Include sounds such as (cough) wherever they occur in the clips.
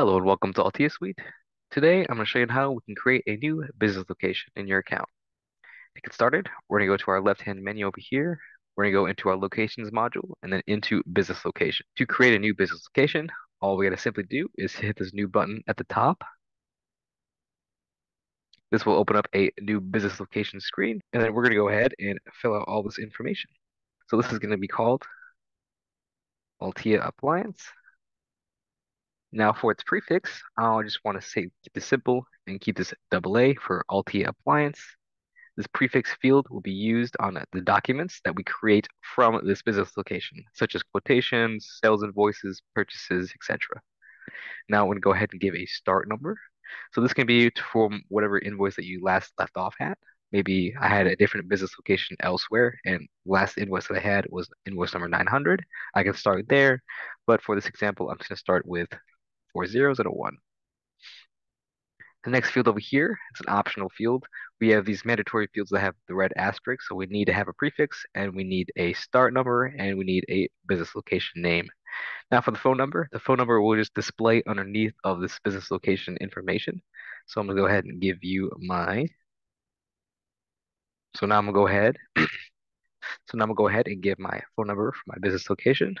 Hello and welcome to Althea Suite. Today I'm going to show you how we can create a new business location in your account. To get started, we're going to go to our left-hand menu over here. We're going to go into our locations module and then into business location. To create a new business location, all we got to simply do is (laughs) hit this new button at the top. This will open up a new business location screen and then we're going to go ahead and fill out all this information. So this is going to be called Althea Appliance. Now for its prefix, I just want to say keep it simple and keep this double A for Althea Appliance. This prefix field will be used on the documents that we create from this business location, such as quotations, sales invoices, purchases, etc. Now I'm going to go ahead and give a start number. So this can be from whatever invoice that you last left off at. Maybe I had a different business location elsewhere, and last invoice that I had was invoice number 900. I can start there, but for this example, I'm just going to start with four zeros and a one. The next field over here, it's an optional field. We have these mandatory fields that have the red asterisk, so we need to have a prefix, and we need a start number, and we need a business location name. Now for the phone number, the phone number will just display underneath of this business location information. So I'm gonna go ahead and give you my, so now I'm gonna go ahead, (clears throat) so now I'm gonna go ahead and give my phone number for my business location.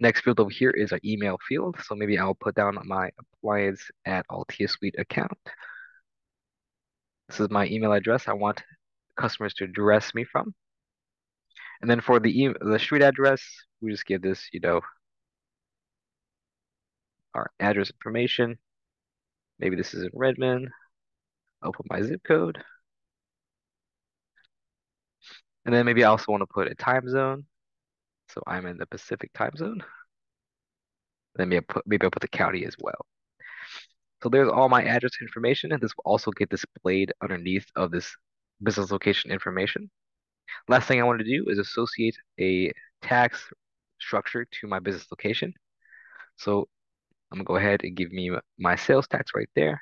Next field over here is our email field. So maybe I'll put down my appliance at Althea Suite account. This is my email address I want customers to address me from. And then for the e the street address, we just give this, you know, our address information. Maybe this is in Redmond. I'll put my zip code. And then maybe I also want to put a time zone. So I'm in the Pacific time zone. Then maybe I'll put, maybe I'll put the county as well. So there's all my address information, and this will also get displayed underneath of this business location information. Last thing I want to do is associate a tax structure to my business location. So I'm gonna go ahead and give me my sales tax right there.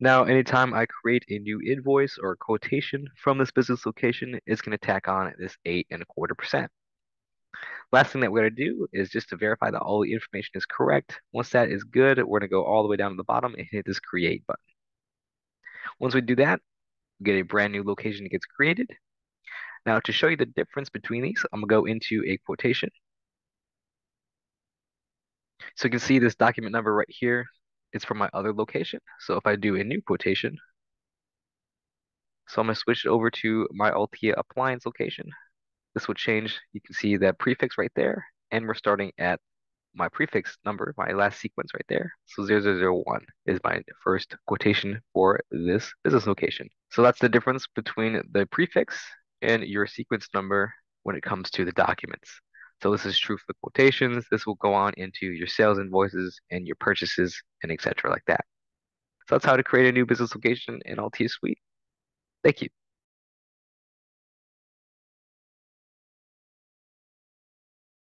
Now, anytime I create a new invoice or quotation from this business location, it's gonna tack on this eight and a quarter percent. Last thing that we're going to do is just to verify that all the information is correct. Once that is good, we're going to go all the way down to the bottom and hit this create button. Once we do that, we get a brand new location that gets created. Now to show you the difference between these, I'm going to go into a quotation. So you can see this document number right here. It's from my other location. So if I do a new quotation, so I'm going to switch it over to my Althea appliance location. This will change. You can see that prefix right there. And we're starting at my prefix number, my last sequence right there. So 0001 is my first quotation for this business location. So that's the difference between the prefix and your sequence number when it comes to the documents. So this is true for the quotations. This will go on into your sales invoices and your purchases and etc. like that. So that's how to create a new business location in Althea Suite. Thank you.